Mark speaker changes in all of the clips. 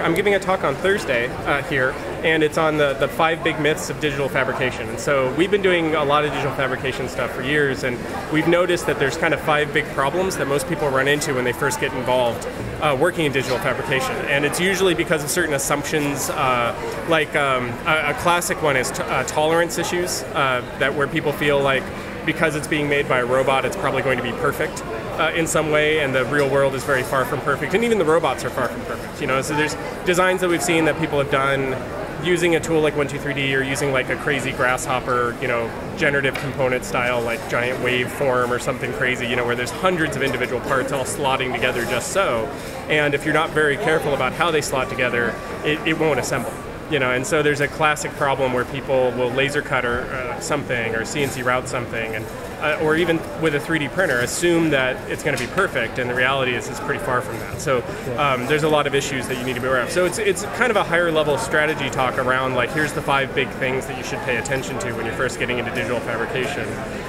Speaker 1: I'm giving a talk on Thursday uh, here, and it's on the, the five big myths of digital fabrication. And so we've been doing a lot of digital fabrication stuff for years, and we've noticed that there's kind of five big problems that most people run into when they first get involved uh, working in digital fabrication. And it's usually because of certain assumptions, uh, like um, a, a, classic one is uh, tolerance issues, uh, that where people feel like because it's being made by a robot, it's probably going to be perfect uh, in some way, and the real world is very far from perfect, and even the robots are far from perfect. You know, so there's designs that we've seen that people have done using a tool like 123D or using like a crazy grasshopper, you know, generative component style, like giant waveform or something crazy, you know, where there's hundreds of individual parts all slotting together just so. And if you're not very careful about how they slot together, it, it won't assemble you know, and so there's a classic problem where people will laser cut or uh, something or CNC route something, and uh, or even with a 3D printer, assume that it's going to be perfect, and the reality is it's pretty far from that. So um, there's a lot of issues that you need to be aware of. So it's it's kind of a higher level strategy talk around like here's the five big things that you should pay attention to when you're first getting into digital fabrication,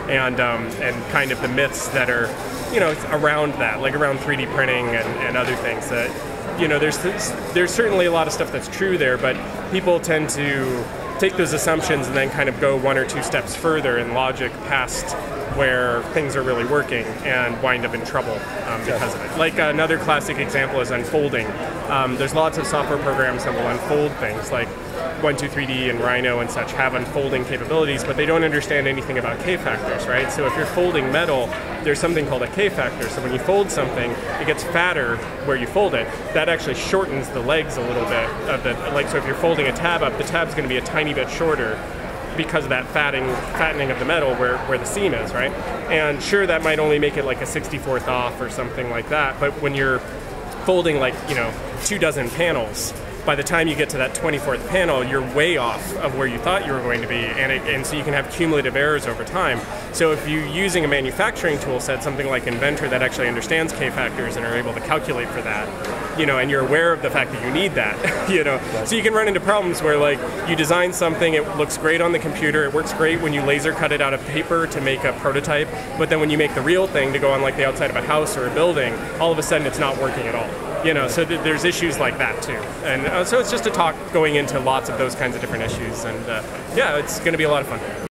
Speaker 1: and um, and kind of the myths that are you know around that, like around 3D printing and, and other things that you know, there's there's certainly a lot of stuff that's true there, but people tend to take those assumptions and then kind of go one or two steps further in logic past where things are really working and wind up in trouble um, because of it. Like another classic example is unfolding. Um, there's lots of software programs that will unfold things like 123D and Rhino and such have unfolding capabilities, but they don't understand anything about K factors, right? So if you're folding metal, there's something called a K factor. So when you fold something, it gets fatter where you fold it. That actually shortens the legs a little bit of the like. So if you're folding a tab up, the tab's going to be a tiny bit shorter because of that fatting, fattening of the metal where, where the seam is, right? And sure, that might only make it like a 64th off or something like that, but when you're folding like, you know, two dozen panels, by the time you get to that 24th panel, you're way off of where you thought you were going to be, and, it, and so you can have cumulative errors over time. So if you're using a manufacturing tool set, something like Inventor that actually understands K-factors and are able to calculate for that, you know, and you're aware of the fact that you need that, you know, so you can run into problems where like you design something, it looks great on the computer, it works great when you laser cut it out of paper to make a prototype, but then when you make the real thing to go on like the outside of a house or a building, all of a sudden it's not working at all you know, so th- there's issues like that too. And uh, so it's just a talk going into lots of those kinds of different issues. And uh, yeah, it's going to be a lot of fun.